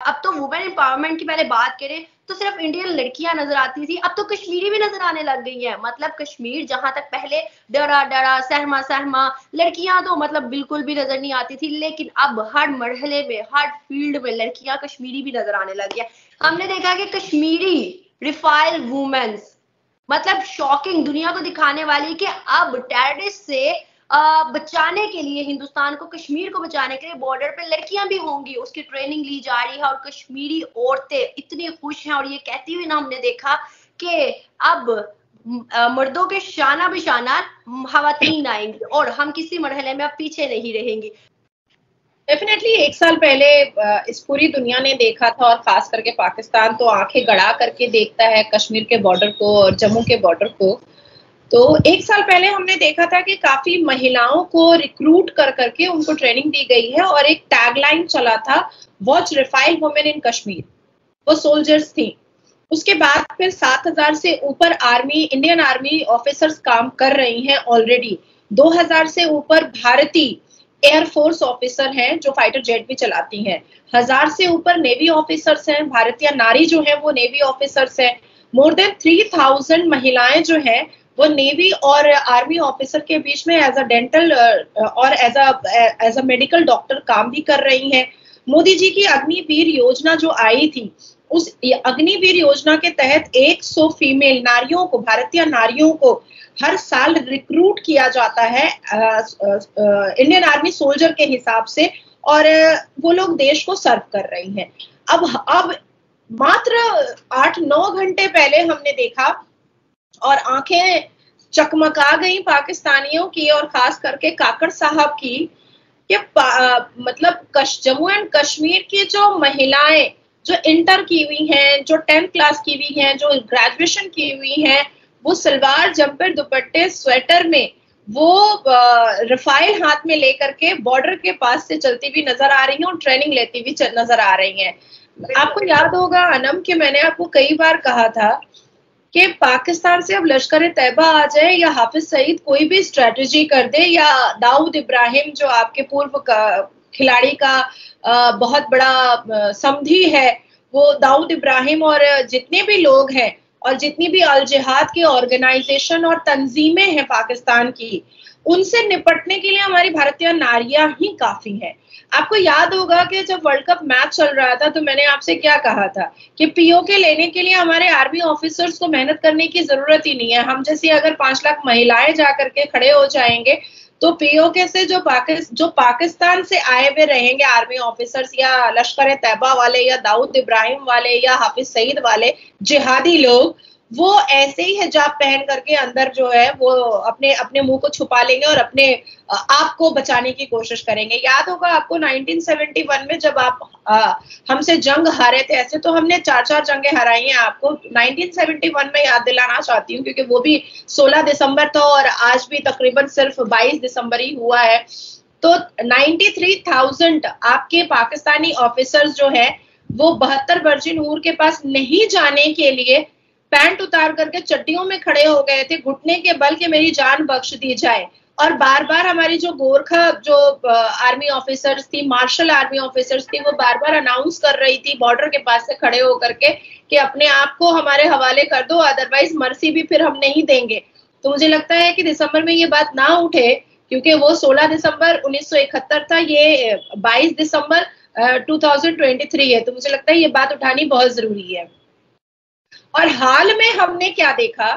अब तो women empowerment की पहले बात करें तो सिर्फ़ इंडियन लड़कियाँ नज़र आती थी, अब तो कश्मीरी भी नज़र आने लग गई है। मतलब कश्मीर जहाँ तक पहले डरा डरा, सहमा सहमा, लड़कियाँ तो मतलब बिल्कुल भी नज़र नहीं आती थी, लेकिन अब हर मरहले में, हर फ़ील्ड में लड़कियाँ कश्मीरी भी नज़र आने लगी है। हमने देखा कि कश्मीरी रिफाइल वुमेन्स मतलब शॉकिंग दुनिया को दिखाने वाली कि अब टेररिस्ट से बचाने के लिए, हिंदुस्तान को, कश्मीर को बचाने के लिए बॉर्डर पे लड़कियाँ भी होंगी। उसकी ट्रेनिंग ली जा रही है और कश्मीरी औरतें इतनी खुश हैं और ये कहती हुई ना हमने देखा कि अब मर्दों के शाना बिशाना खातन आएँगी और हम किसी मरहले में अब पीछे नहीं रहेंगी। डेफिनेटली एक साल पहले इस पूरी दुनिया ने देखा था और खास करके पाकिस्तान तो आँखें गड़ा करके देखता है कश्मीर के बॉर्डर को और जम्मू के बॉर्डर को। तो एक साल पहले हमने देखा था कि काफ़ी महिलाओं को रिक्रूट कर करके उनको ट्रेनिंग दी गई है और एक टैगलाइन चला था watch rifle women in Kashmir वो सोल्जर्स थी। उसके बाद फिर सात हज़ार से ऊपर आर्मी इंडियन आर्मी ऑफिसर्स काम कर रही हैं ऑलरेडी 2000 से ऊपर भारतीय एयरफोर्स ऑफिसर हैं जो फाइटर जेट भी चलाती हैं। हज़ार से ऊपर नेवी ऑफिसर्स हैं, भारतीय नारी जो है वो नेवी ऑफिसर्स हैं। मोर देन थ्री थाउज़ेंड महिलाएँ जो हैं वो नेवी और आर्मी ऑफिसर के बीच में एज अ डेंटल और as a as a medical doctor काम भी कर रही हैं। मोदी जी की अग्निवीर योजना जो आई थी, उस अग्निवीर योजना के तहत 100 फीमेल नारियों को, भारतीय नारियों को हर साल रिक्रूट किया जाता है इंडियन आर्मी सोल्जर के हिसाब से, और वो लोग देश को सर्व कर रही हैं। अब अब मात्र आठ नौ घंटे पहले हमने देखा और आँखें चकमका गई पाकिस्तानियों की और खास करके काकड़ साहब की कि मतलब कश, जम्मू एंड कश्मीर की जो महिलाएँ जो इंटर की हुई हैं जो टेंथ क्लास की हुई हैं जो ग्रेजुएशन की हुई हैं वो सलवार जंपर दुपट्टे स्वेटर में वो रफाइल हाथ में लेकर के बॉर्डर के पास से चलती हुई नज़र आ रही हैं और ट्रेनिंग लेती हुई नज़र आ रही हैं। आपको याद होगा अनम कि मैंने आपको कई बार कहा था कि पाकिस्तान से अब लश्कर तैयबा आ जाए या हाफिज सईद कोई भी स्ट्रेटजी कर दे या दाऊद इब्राहिम जो आपके पूर्व खिलाड़ी का बहुत बड़ा समधी है, वो दाऊद इब्राहिम और जितने भी लोग हैं और जितनी भी अल जिहाद की ऑर्गेनाइजेशन और तंजीमें हैं पाकिस्तान की, उनसे निपटने के लिए हमारी भारतीय नारियाँ ही काफ़ी हैं। आपको याद होगा कि जब वर्ल्ड कप मैच चल रहा था तो मैंने आपसे क्या कहा था कि पीओके लेने के लिए हमारे आर्मी ऑफिसर्स को मेहनत करने की ज़रूरत ही नहीं है। हम जैसी अगर पाँच लाख महिलाएँ जा करके खड़े हो जाएँगे तो पीओके से जो पाकिस्तान जो पाकिस्तान से आए हुए रहेंगे आर्मी ऑफिसर्स या लश्कर तैयबा वाले या दाऊद इब्राहिम वाले या हाफिज सईद वाले जिहादी लोग वो ऐसे ही हिजाब पहन करके अंदर जो है वो अपने अपने मुँह को छुपा लेंगे और अपने आप को बचाने की कोशिश करेंगे। याद होगा आपको 1971 में जब आप हमसे जंग हारे थे ऐसे तो हमने चार चार जंगे हराई हैं आपको। 1971 में याद दिलाना चाहती हूँ क्योंकि वो भी 16 दिसंबर था और आज भी तकरीबन सिर्फ़ 22 दिसंबर ही हुआ है। तो 93,000 आपके पाकिस्तानी ऑफिसर्स जो है वो बहत्तर वर्जिन ऊर के पास नहीं जाने के लिए पैंट उतार करके चट्टियों में खड़े हो गए थे, घुटने के बल के मेरी जान बख्श दी जाए। और बार बार हमारी जो गोरखा, जो आर्मी ऑफिसर्स थी मार्शल आर्मी ऑफिसर्स थी, वो बार बार अनाउंस कर रही थी बॉर्डर के पास से खड़े होकर के, कि अपने आप को हमारे हवाले कर दो अदरवाइज़ मर्सी भी फिर हम नहीं देंगे। तो मुझे लगता है कि दिसंबर में ये बात ना उठे, क्योंकि वो 16 दिसंबर 1971 था, ये 22 दिसंबर 2023 है। तो मुझे लगता है ये बात उठानी बहुत ज़रूरी है। और हाल में हमने क्या देखा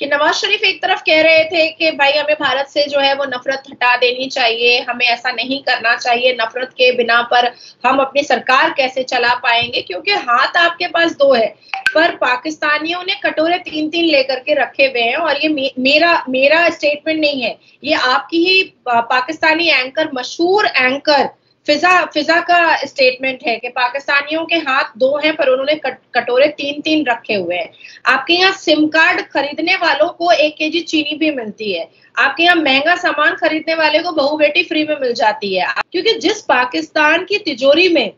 कि नवाज़ शरीफ एक तरफ़ कह रहे थे कि भाई हमें भारत से जो है वो नफरत हटा देनी चाहिए हमें ऐसा नहीं करना चाहिए नफरत के बिना पर हम अपनी सरकार कैसे चला पाएँगे? क्योंकि हाथ आपके पास दो है पर पाकिस्तानियों ने कटोरे तीन तीन लेकर के रखे हुए हैं और ये मे, मेरा मेरा स्टेटमेंट नहीं है। ये आपकी ही पाकिस्तानी एंकर मशहूर एंकर फिजा फिजा का स्टेटमेंट है कि पाकिस्तानियों के हाथ दो हैं पर उन्होंने कट, कटोरे तीन तीन रखे हुए हैं। आपके यहाँ सिम कार्ड खरीदने वालों को एक केजी चीनी भी मिलती है। आपके यहाँ महँगा सामान खरीदने वाले को बहु बेटी फ्री में मिल जाती है। क्योंकि जिस पाकिस्तान की तिजोरी में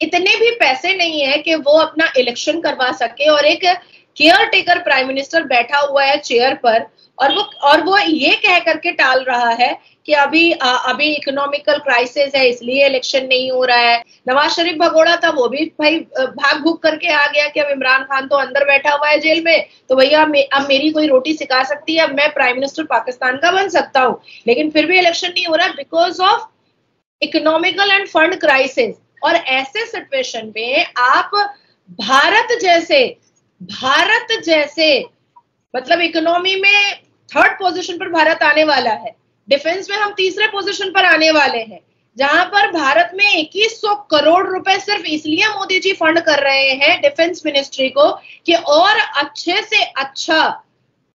इतने भी पैसे नहीं है कि वो अपना इलेक्शन करवा सके और एक केयर टेकर प्राइम मिनिस्टर बैठा हुआ है चेयर पर और वो और वो ये कह करके टाल रहा है कि अभी आ, अभी इकोनॉमिकल क्राइसिस है इसलिए इलेक्शन नहीं हो रहा है। नवाज़ शरीफ भगोड़ा था वो भी भाई भाग भूग करके आ गया कि अब इमरान खान तो अंदर बैठा हुआ है जेल में। तो भैया अब मेरी कोई रोटी सिखा सकती है अब मैं प्राइम मिनिस्टर पाकिस्तान का बन सकता हूँ। लेकिन फिर भी इलेक्शन नहीं हो रहा because of economical and fund crisis और ऐसे सिचुएशन में आप भारत जैसे भारत जैसे मतलब इकोनॉमी में थर्ड पोजीशन पर भारत आने वाला है। डिफेंस में हम तीसरे पोजीशन पर आने वाले हैं। जहाँ पर भारत में 2100 करोड़ रुपए सिर्फ़ इसलिए मोदी जी फंड कर रहे हैं डिफेंस मिनिस्ट्री को कि और अच्छे से अच्छा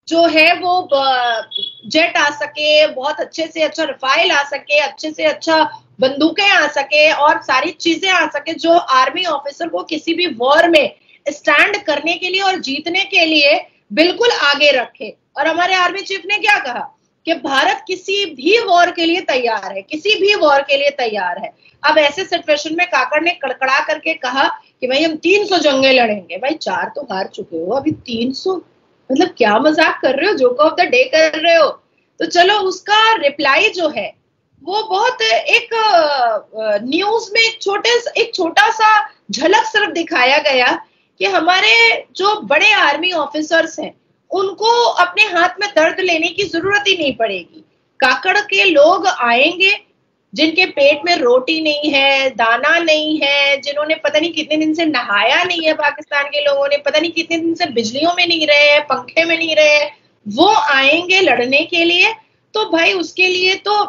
जो है वो जेट आ सके, बहुत अच्छे से अच्छा रफाइल आ सके, अच्छे से अच्छा बंदूकें आ सके और सारी चीज़ें आ सके जो आर्मी ऑफिसर को किसी भी वॉर में स्टैंड करने के लिए और जीतने के लिए बिल्कुल आगे रखे। और हमारे आर्मी चीफ ने क्या कहा? कि भारत किसी भी वॉर के लिए तैयार है, किसी भी वॉर के लिए तैयार है। अब ऐसे सिचुएशन में काकड़ ने कड़कड़ा करके कहा कि भाई हम 300 जंगे लड़ेंगे। भाई चार तो हार चुके हो, अभी 300 मतलब क्या मज़ाक कर रहे हो? जोक ऑफ़ द डे कर रहे हो? तो चलो उसका रिप्लाई जो है, वो बहुत एक न्यूज़ में छोटे, एक छोटा सा झलक सिर्फ़ दिखाया गया कि हमारे जो बड़े आर्मी ऑफिसर्स हैं, उनको अपने हाथ में दर्द लेने की ज़रूरत ही नहीं पड़ेगी। काकड़ के लोग आएँगे, जिनके पेट में रोटी नहीं है, दाना नहीं है, जिन्होंने पता नहीं कितने दिन से नहाया नहीं है पाकिस्तान के लोगों ने, पता नहीं कितने दिन से बिजलियों में नहीं रहे हैं पंखे में नहीं रहे हैं वो आएँगे लड़ने के लिए। तो भाई, उसके लिए तो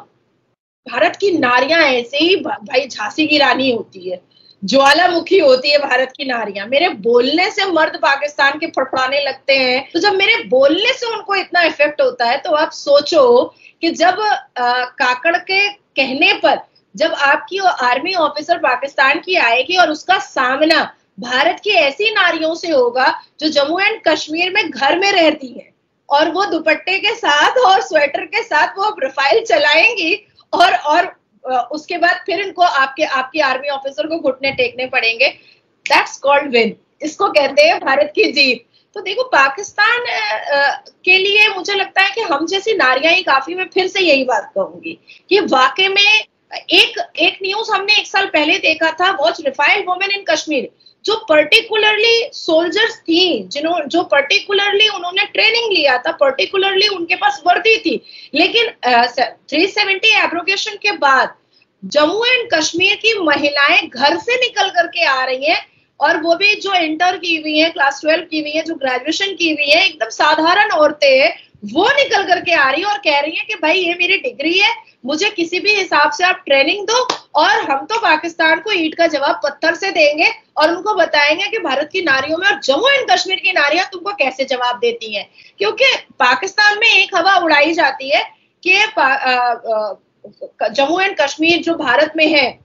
भारत की नारियाँ ऐसे ही भाई, झांसी की रानी होती है। ज्वालामुखी होती है भारत की नारियाँ। मेरे बोलने से मर्द पाकिस्तान के फड़फड़ाने लगते हैं। तो जब मेरे बोलने से उनको इतना इफ़ेक्ट होता है तो आप सोचो कि जब आ, काकड़ के कहने पर जब आपकी आर्मी ऑफिसर पाकिस्तान की आएगी और उसका सामना भारत की ऐसी नारियों से होगा जो जम्मू एंड कश्मीर में घर में रहती है और वो दुपट्टे के साथ और स्वेटर के साथ वो प्रोफ़ाइल चलाएँगी और और उसके बाद फिर इनको आपके आपके आर्मी ऑफिसर को घुटने टेकने पड़ेंगे। दैट्स कॉल्ड विन इसको कहते हैं भारत की जीत। तो देखो, पाकिस्तान के लिए मुझे लगता है कि हम जैसी नारियाँ ही काफ़ी, मैं फिर से यही बात कहूँगी कि वाकई में एक एक न्यूज़ हमने एक साल पहले देखा था watch rifle women in Kashmir जो पर्टिकुलरली सोल्जर्स थी जिन्होंने जो पर्टिकुलरली उन्होंने ट्रेनिंग लिया था पर्टिकुलरली उनके पास वर्दी थी। लेकिन थ्री सेवेंटी एब्रोगेशन के बाद जम्मू एंड कश्मीर की महिलाएँ घर से निकल करके आ रही हैं और वो भी जो इंटर की हुई है क्लास ट्वेल्व की हुई है, जो ग्रेजुएशन की हुई है, एकदम साधारण औरतें वो निकल करके आ रही है और कह रही है कि भाई, ये मेरी डिग्री है, मुझे किसी भी हिसाब से आप ट्रेनिंग दो और हम तो पाकिस्तान को ईट का जवाब पत्थर से देंगे और उनको बताएँगे कि भारत की नारियों में और जम्मू एंड कश्मीर की नारियाँ तुमको कैसे जवाब देती हैं? क्योंकि पाकिस्तान में एक हवा उड़ाई जाती है कि जम्मू एंड कश्मीर जो भारत में है,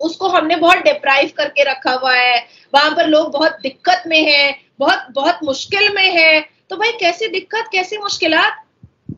उसको हमने बहुत डिप्राइव करके रखा हुआ है। वहाँ पर लोग बहुत दिक्कत में है, बहुत बहुत मुश्किल में है। तो भाई कैसी दिक्कत, कैसी मुश्किलात?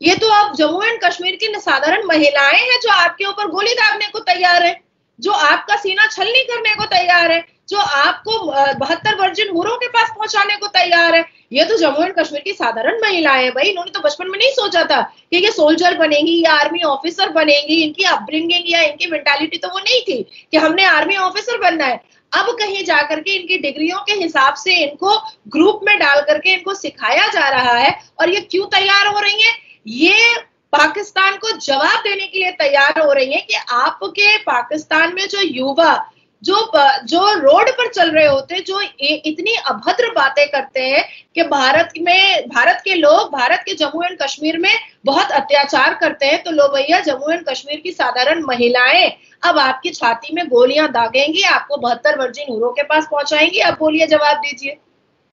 ये तो आप जम्मू एंड कश्मीर की साधारण महिलाएँ हैं जो आपके ऊपर गोली दागने को तैयार है, जो आपका सीना छलनी करने को तैयार है, जो आपको बहत्तर वर्जिन हुरों के पास पहुँचाने को तैयार है। ये तो जम्मू एंड कश्मीर की साधारण महिलाएँ हैं भाई। इन्होंने तो बचपन में नहीं सोचा था कि ये सोल्जर बनेंगी, या आर्मी ऑफिसर बनेंगी, इनकी अपब्रिंगिंग या इनकी मेंटालिटी तो वो नहीं थी कि हमने आर्मी ऑफिसर बनना है। अब कहीं जाकर के इनकी डिग्रियों के हिसाब से इनको ग्रुप में डाल करके इनको सिखाया जा रहा है और ये क्यों तैयार हो रही है? ये पाकिस्तान को जवाब देने के लिए तैयार हो रही है कि आपके पाकिस्तान में जो युवा, जो जो रोड पर चल रहे होते, जो इतनी अभद्र बातें करते हैं कि भारत में, भारत के लोग, भारत के जम्मू एंड कश्मीर में बहुत अत्याचार करते हैं तो लो भैया, जम्मू एंड कश्मीर की साधारण महिलाएँ अब आपकी छाती में गोलियाँ दागेंगी, आपको बहत्तर वर्जिन हुरों के पास पहुंचाएँगी। अब बोलिए जवाब दीजिए।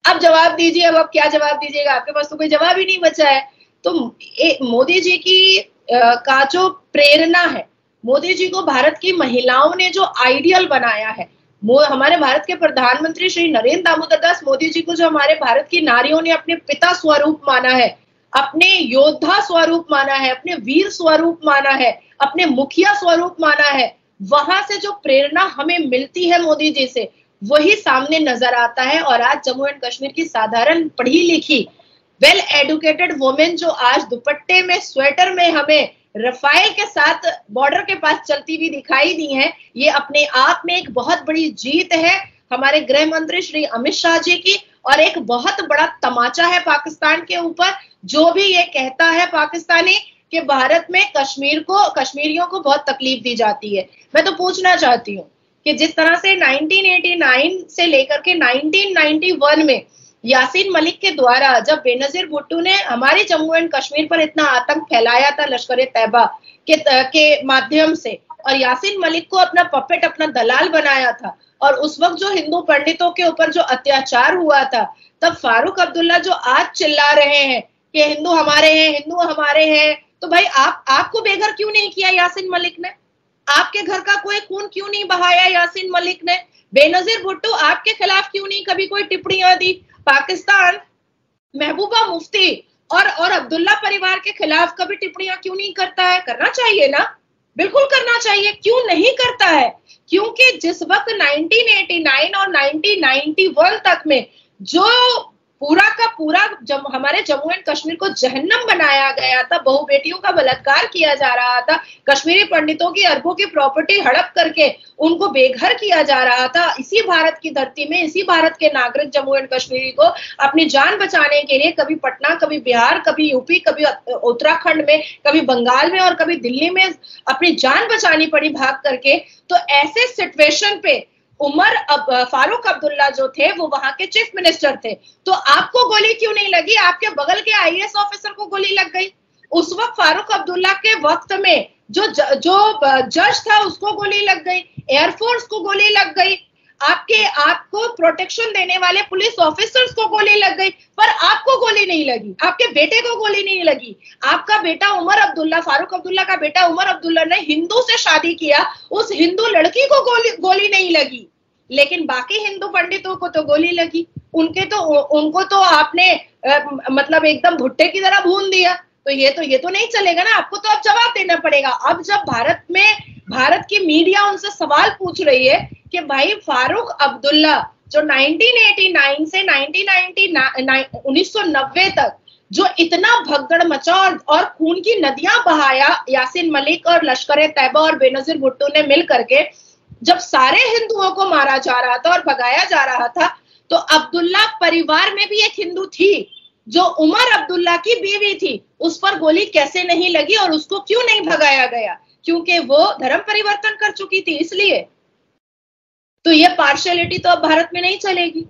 अब जवाब दीजिए, अब अब क्या जवाब दीजिएगा? आपके पास तो कोई जवाब ही नहीं बचा है। तो मोदी जी की का जो प्रेरणा है, मोदी जी को भारत की महिलाओं ने जो आइडियल बनाया है हमारे भारत के प्रधानमंत्री श्री नरेंद्र दामोदर दास मोदी जी को जो हमारे भारत की नारियों ने अपने पिता स्वरूप माना है, अपने योद्धा स्वरूप माना है, अपने वीर स्वरूप माना है, अपने मुखिया स्वरूप माना है, वहाँ से जो प्रेरणा हमें मिलती है मोदी जी से, वही सामने नज़र आता है और आज जम्मू एंड कश्मीर की साधारण पढ़ी लिखी वेल एडुकेटेड वुमेन जो आज दुपट्टे में स्वेटर में हमें रफाइल के साथ बॉर्डर के पास चलती हुई दिखाई दी है, ये अपने आप में एक बहुत बड़ी जीत है हमारे गृह मंत्री श्री अमित शाह जी की और एक बहुत बड़ा तमाचा है पाकिस्तान के ऊपर। जो भी ये कहता है पाकिस्तानी कि भारत में कश्मीर को, कश्मीरियों को बहुत तकलीफ़ दी जाती है। मैं तो पूछना चाहती हूँ कि जिस तरह से 1989 से लेकर के 1991 में यासीन मलिक के द्वारा जब बेनजीर भुट्टू ने हमारे जम्मू एंड कश्मीर पर इतना आतंक फैलाया था लश्कर तैयबा के, के माध्यम से और यासीन मलिक को अपना पपेट अपना दलाल बनाया था और उस वक्त जो हिंदू पंडितों के ऊपर जो अत्याचार हुआ था तब फारूक अब्दुल्ला जो आज चिल्ला रहे हैं कि हिंदू हमारे हैं हिंदू हमारे हैं तो भाई आप आपको बेघर क्यों नहीं किया यासिन मलिक ने? आपके घर का कोई खून क्यों नहीं बहाया यासिन मलिक ने? बेनजीर भुट्टो आपके खिलाफ क्यों नहीं कभी कोई टिप्पणियाँ दी? पाकिस्तान महबूबा मुफ्ती और और अब्दुल्ला परिवार के खिलाफ कभी टिप्पणियाँ क्यों नहीं करता है? करना चाहिए ना। बिल्कुल करना चाहिए। क्यों नहीं करता है? क्योंकि जिस वक्त 1989 और 1991 तक में जो पूरा का पूरा जम, हमारे जम्मू एंड कश्मीर को जहन्नम बनाया गया था बहु बेटियों का बलात्कार किया जा रहा था कश्मीरी पंडितों की अरबों की प्रॉपर्टी हड़प करके उनको बेघर किया जा रहा था। इसी भारत की धरती में इसी भारत के नागरिक जम्मू एंड कश्मीरी को अपनी जान बचाने के लिए कभी पटना कभी बिहार कभी यूपी कभी उत्तराखंड में कभी बंगाल में और कभी दिल्ली में अपनी जान बचानी पड़ी भाग करके। तो ऐसे सिचुएशन पे उमर अब फारूक अब्दुल्ला जो थे वो वहाँ के चीफ मिनिस्टर थे। तो आपको गोली क्यों नहीं लगी? आपके बगल के आईएएस ऑफिसर को गोली लग गई। उस वक्त फारूक अब्दुल्ला के वक्त में जो ज, जो जज था उसको गोली लग गई। एयरफोर्स को गोली लग गई। आपके आपको प्रोटेक्शन देने वाले पुलिस ऑफिसर्स को गोली लग गई पर आपको गोली नहीं लगी। आपके बेटे को गोली नहीं लगी। आपका बेटा उमर अब्दुल्ला फारूक अब्दुल्ला का बेटा उमर अब्दुल्ला ने हिंदू से शादी किया उस हिंदू लड़की को गोली गोली नहीं लगी। लेकिन बाकी हिंदू पंडितों को तो गोली लगी। उनके तो उनको तो आपने आ, मतलब एकदम भुट्टे की तरह भून दिया। तो ये तो ये तो नहीं चलेगा ना। आपको तो अब जवाब देना पड़ेगा। अब जब भारत में भारत की मीडिया उनसे सवाल पूछ रही है कि भाई फारूक अब्दुल्ला जो 1989 से 1990 1990 तक जो इतना भगदड़ मचा और, और खून की नदियाँ बहाया यासिन मलिक और लश्कर तैयबा और बेनजीर भुट्टो ने मिल करके जब सारे हिंदुओं को मारा जा रहा था और भगाया जा रहा था तो अब्दुल्ला परिवार में भी एक हिंदू थी जो उमर अब्दुल्ला की बीवी थी उस पर गोली कैसे नहीं लगी और उसको क्यों नहीं भगाया गया? क्योंकि वो धर्म परिवर्तन कर चुकी थी इसलिए तो ये पार्शलिटी तो अब भारत में नहीं चलेगी।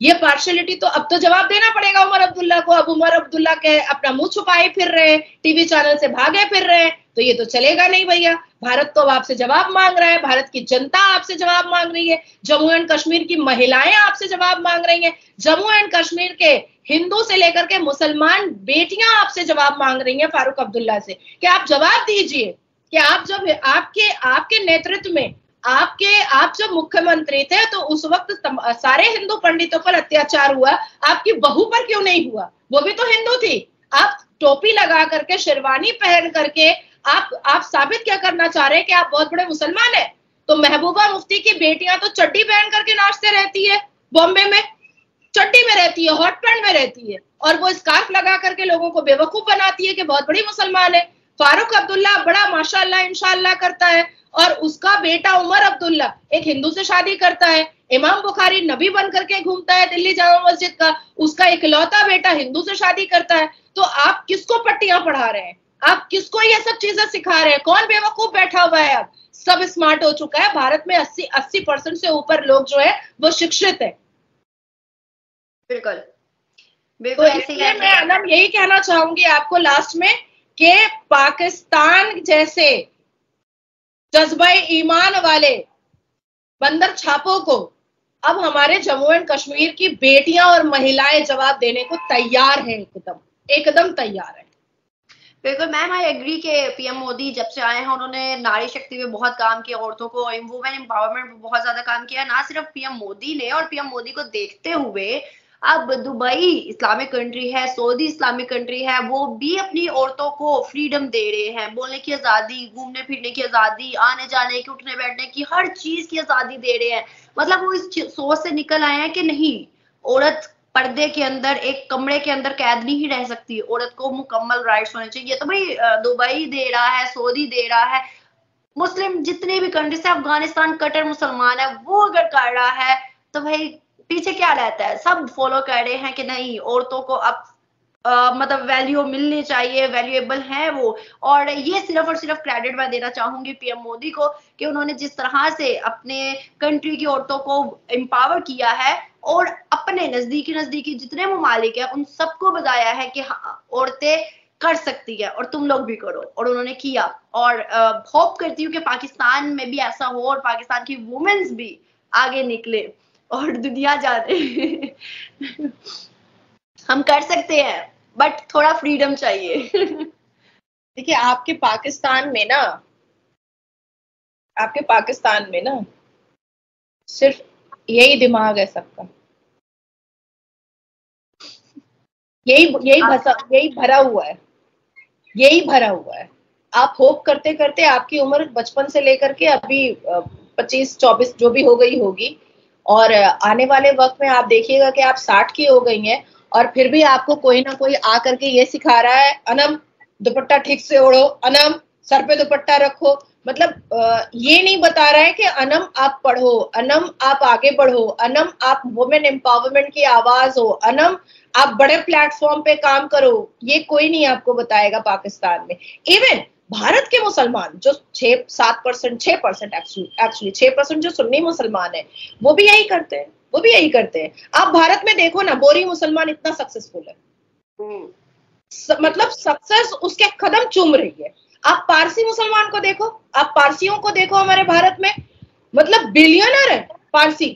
ये पार्शलिटी तो अब तो जवाब देना पड़ेगा उमर अब्दुल्ला को। अब उमर अब्दुल्ला के अपना मुँह छुपाए फिर रहे टीवी चैनल से भागे फिर रहे तो ये तो चलेगा नहीं भैया। भारत तो अब आपसे जवाब मांग रहा है, भारत की जनता आपसे जवाब मांग रही है। जम्मू एंड कश्मीर की महिलाएँ आपसे जवाब मांग रही हैं। जम्मू एंड कश्मीर के हिंदू से लेकर के मुसलमान बेटियाँ आपसे जवाब मांग रही हैं फारूक अब्दुल्ला से। कि आप जवाब दीजिए? कि आप जब आपके आपके नेतृत्व में आपके, आप जब मुख्यमंत्री थे तो उस वक्त सारे हिंदू पंडितों पर अत्याचार हुआ। आपकी बहू पर क्यों नहीं हुआ? वो भी तो हिंदू थी। आप टोपी लगा करके, शेरवानी पहन करके, आप आप साबित क्या करना चाह रहे हैं कि आप बहुत बड़े मुसलमान है? तो महबूबा मुफ्ती की बेटियाँ तो चड्डी पहन करके नाचते रहती है, बॉम्बे में। चड्डी में रहती है, हॉट पैंट में रहती है। और वो स्कार्फ लगा करके लोगों को बेवकूफ़ बनाती है कि बहुत बड़ी मुसलमान है। फारूक अब्दुल्ला बड़ा माशाल्लाह, इंशाल्लाह करता है। और उसका बेटा उमर अब्दुल्ला एक हिंदू से शादी करता है। इमाम बुखारी नबी बन करके घूमता है दिल्ली जामा मस्जिद का। उसका इकलौता बेटा हिंदू से शादी करता है। तो आप किसको पट्टियाँ पढ़ा रहे हैं? आप किसको ये सब चीज़ें सिखा रहे हैं? कौन बेवकूफ़ बैठा हुआ है अब? सब स्मार्ट हो चुका है। भारत में 80 अस्सी परसेंट से ऊपर लोग जो है वो शिक्षित है। बिल्कुल। बिल्कुल तो इसलिए मैं अनम यही कहना चाहूँगी आपको लास्ट में कि पाकिस्तान जैसे जज्बा ईमान वाले बंदर छापों को अब हमारे जम्मू एंड कश्मीर की बेटियाँ और महिलाएँ जवाब देने को तैयार हैं एकदम एकदम तैयार है। बिल्कुल मैम आई एग्री के पीएम मोदी जब से आए हैं, उन्होंने नारी शक्ति पे बहुत काम किया, औरतों को वुमेन एम्पावरमेंट पे बहुत ज़्यादा काम किया। ना सिर्फ़ पीएम मोदी ने, और पीएम मोदी को देखते हुए अब दुबई इस्लामिक कंट्री है, सऊदी इस्लामिक कंट्री है, वो भी अपनी औरतों को फ्रीडम दे रहे हैं। बोलने की आज़ादी, घूमने फिरने की आज़ादी, आने जाने की, उठने बैठने की, हर चीज़ की आज़ादी दे रहे हैं। मतलब वो इस सोच से निकल आए हैं कि नहीं, औरत पर्दे के अंदर, एक कमरे के अंदर कैद नहीं रह सकती। औरत को मुकम्मल राइट्स होने चाहिए। तो भाई दुबई दे रहा है, सऊदी दे रहा है। मुस्लिम जितने भी कंट्री से अफ़गानिस्तान कटर मुसलमान है, वो अगर कर रहा है तो भाई पीछे क्या रहता है? सब फॉलो कर रहे हैं कि नहीं औरतों को अब Uh, मतलब वैल्यू मिलनी चाहिए वैल्यूएबल है वो। और ये सिर्फ़ और सिर्फ़ क्रेडिट मैं देना चाहूँगी पीएम मोदी को कि उन्होंने जिस तरह से अपने कंट्री की औरतों को एम्पावर किया है और अपने नजदीकी नजदीकी जितने ममालिक है उन सबको बताया है कि हाँ औरतें कर सकती है और तुम लोग भी करो। और उन्होंने किया। और होप करती हूँ कि पाकिस्तान में भी ऐसा हो और पाकिस्तान की वुमेन्स भी आगे निकले। और दुनिया जाने। हम कर सकते हैं बट थोड़ा फ्रीडम चाहिए। देखिए आपके पाकिस्तान में ना आपके पाकिस्तान में ना सिर्फ़ यही दिमाग है सबका। यही यही भसा यही भरा हुआ है। यही भरा हुआ है। आप होप करते करते आपकी उम्र बचपन से लेकर के अभी पच्चीस चौबीस जो भी हो गई होगी और आने वाले वक्त में आप देखिएगा कि आप साठ की हो गई हैं और फिर भी आपको कोई ना कोई आ करके ये सिखा रहा है, अनम, दुपट्टा ठीक से ओढ़ो, अनम, सर पे दुपट्टा रखो। मतलब ये नहीं बता रहा है कि अनम आप पढ़ो, अनम आप आगे बढ़ो, अनम आप वुमेन एम्पावरमेंट की आवाज़ हो, अनम आप बड़े प्लेटफॉर्म पे काम करो, ये कोई नहीं आपको बताएगा पाकिस्तान में। इवन भारत के मुसलमान जो छह सात परसेंट छह परसेंट एक्चुअली छह परसेंट जो सुन्नी मुसलमान है वो भी यही करते हैं वो भी यही करते हैं। आप भारत में देखो ना बोरी मुसलमान इतना सक्सेसफुल है। हम्म। स, मतलब सक्सेस उसके कदम चूम रही है। आप पारसी मुसलमान को देखो आप पारसियों को देखो हमारे भारत में मतलब बिलियनर है पारसी।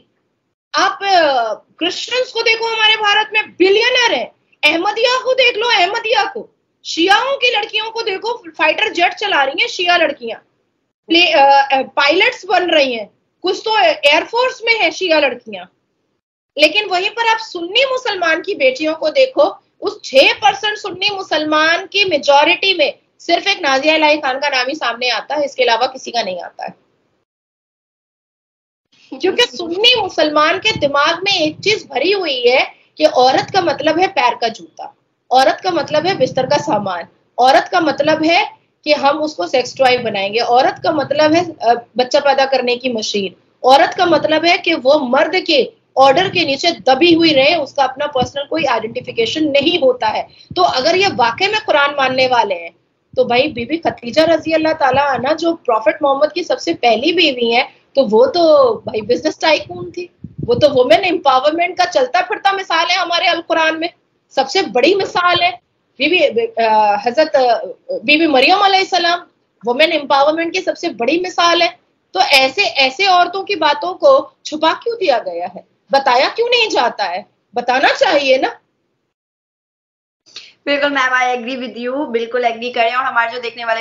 आप क्रिश्चियंस को देखो हमारे भारत में बिलियनर है। अहमदिया को देख लो अहमदिया को। शियाओं की लड़कियों को देखो फाइटर जेट चला रही हैं, शिया लड़कियाँ। पायलट्स बन रही हैं। कुछ तो एयरफोर्स में है शिया लड़कियाँ। लेकिन वहीं पर आप सुन्नी मुसलमान की बेटियों को देखो, उस छह परसेंट सुन्नी मुसलमान की मेजोरिटी में सिर्फ़ एक नाजिया लाई खान का नाम ही सामने आता है, इसके अलावा किसी का नहीं आता है। क्योंकि सुन्नी मुसलमान के दिमाग में एक चीज़ भरी हुई है कि औरत का मतलब है पैर का जूता। औरत का मतलब है बिस्तर का सामान। औरत का मतलब है कि हम उसको सेक्स ड्राइव बनाएँगे। औरत का मतलब है बच्चा पैदा करने की मशीन। औरत का मतलब है कि वो मर्द के ऑर्डर के नीचे दबी हुई रहे, उसका अपना पर्सनल कोई आइडेंटिफिकेशन नहीं होता है। तो अगर ये वाकई में कुरान मानने वाले हैं तो भाई बीबी खतीजा रज़ी अल्लाह ताला जो प्रॉफिट मोहम्मद की सबसे पहली बीवी है तो वो तो भाई बिज़नेस टाइकून थी। वो तो वुमेन एम्पावरमेंट का चलता फिरता मिसाल है हमारे अल कुरान में। सबसे बड़ी मिसाल है, बीबी हज़रत बीबी मरियम सलाम वुमेन एम्पावरमेंट की सबसे बड़ी मिसाल है। तो ऐसे ऐसे औरतों की बातों को छुपा क्यों दिया गया है? बताया क्यों नहीं जाता है? बताना चाहिए ना। बिल्कुल ma'am I agree with you बिल्कुल एग्री करें। और हमारे जो देखने वाले